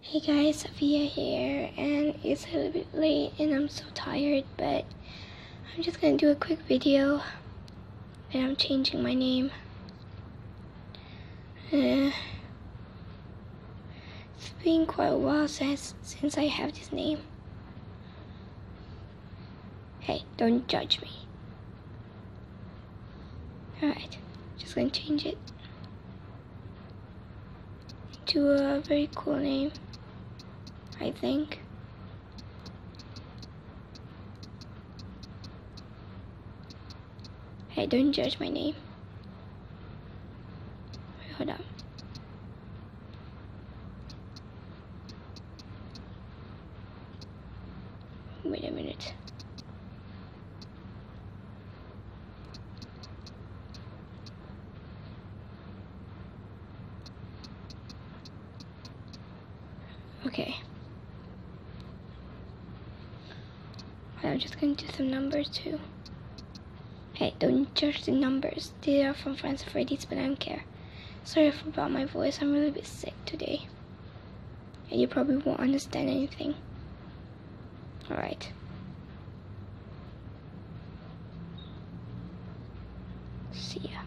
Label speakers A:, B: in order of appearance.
A: Hey guys, Safiya here, and it's a little bit late and I'm so tired, but I'm just gonna do a quick video and I'm changing my name. Uh, it's been quite a while since, since I have this name. Hey, don't judge me. Alright, just gonna change it to a very cool name. I think. Hey, don't judge my name. Wait, hold on. Wait a minute. Okay. I'm just going to do some numbers too. Hey, don't judge the numbers. They are from Five Nights at Freddy's, but I don't care. Sorry about my voice. I'm really a bit sick today. And you probably won't understand anything. Alright. See ya.